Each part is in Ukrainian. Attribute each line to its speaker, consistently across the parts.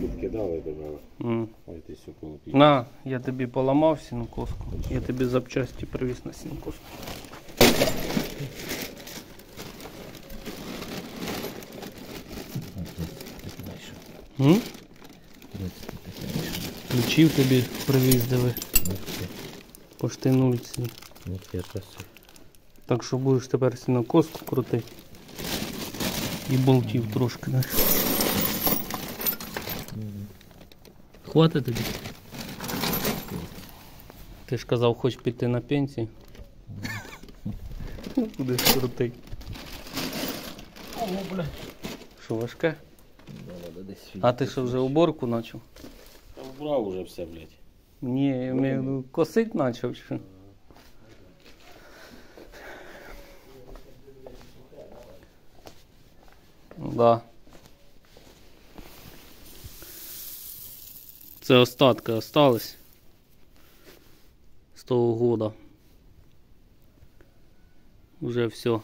Speaker 1: підкидали до мене.
Speaker 2: М.
Speaker 1: Ой, ти сьо полупів.
Speaker 2: На, я тобі поламав сінокоску. Я тобі запчасті привіз на сінокоску. М? Ключів тобі привіз, диви. Поштинуються. Так що будеш тепер сінокоску крутити. І болтів трошки даш. Хватить тобі? Ти ж казав, хоч піти на пенсію. Будеш крутий.
Speaker 1: Ого, бля.
Speaker 2: Що важке? А ти що вже уборку почав?
Speaker 1: Та вбрав уже все, блядь.
Speaker 2: Ні, я маю в виду, косить почав чи що? Да. Це остатки остались з того года. Уже все.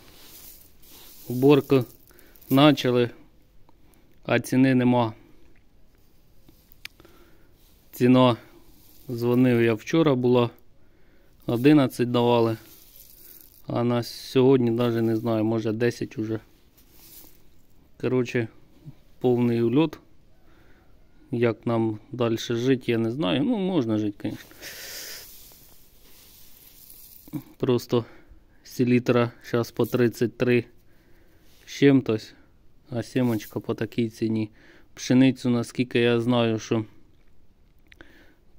Speaker 2: Уборку почали, а ціни нема. Ціна Дзвонив я вчора була 11 давали. А на сьогодні навіть не знаю, може 10 уже. Коротше, повний ульот. Як нам далі жити, я не знаю. Ну, можна жити, звісно. Просто селітра зараз по 33 з чим-тось, а сімочка по такій ціні. Пшеницю, наскільки я знаю, що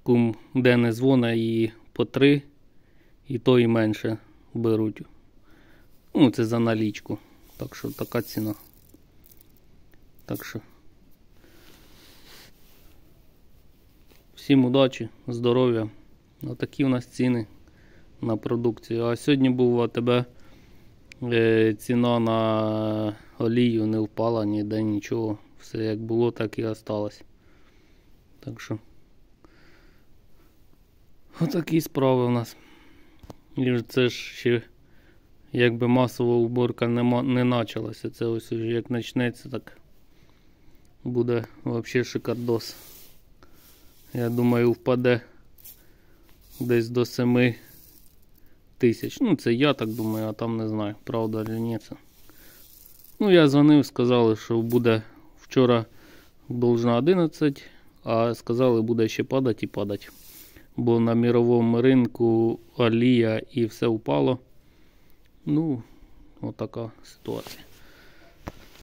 Speaker 2: кум де не дзвона і по три, і то і менше беруть. Ну, це за налічку. Так що така ціна. Так що. Всім удачі, здоров'я. Отакі у нас ціни на продукцію. А сьогодні був у тебе е, ціна на олію не впала ніде нічого. Все як було, так і осталось. Так що. Отакі справи у нас. І це ж ще якби масова уборка не, не почалася. Це ось уже як почнеться, так буде взагалі шикардос. Я думаю, впаде десь до 7 тисяч. Ну, це я так думаю, а там не знаю, правда чи ні це. Ну, я дзвонив, сказали, що буде вчора должна 11, а сказали, буде ще падати і падати бо на міровому ринку олія і все впало. Ну, отака ситуація.